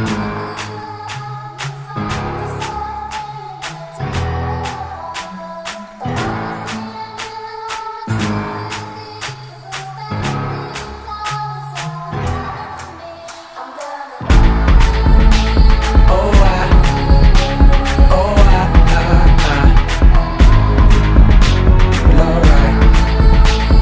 Mm-hmm.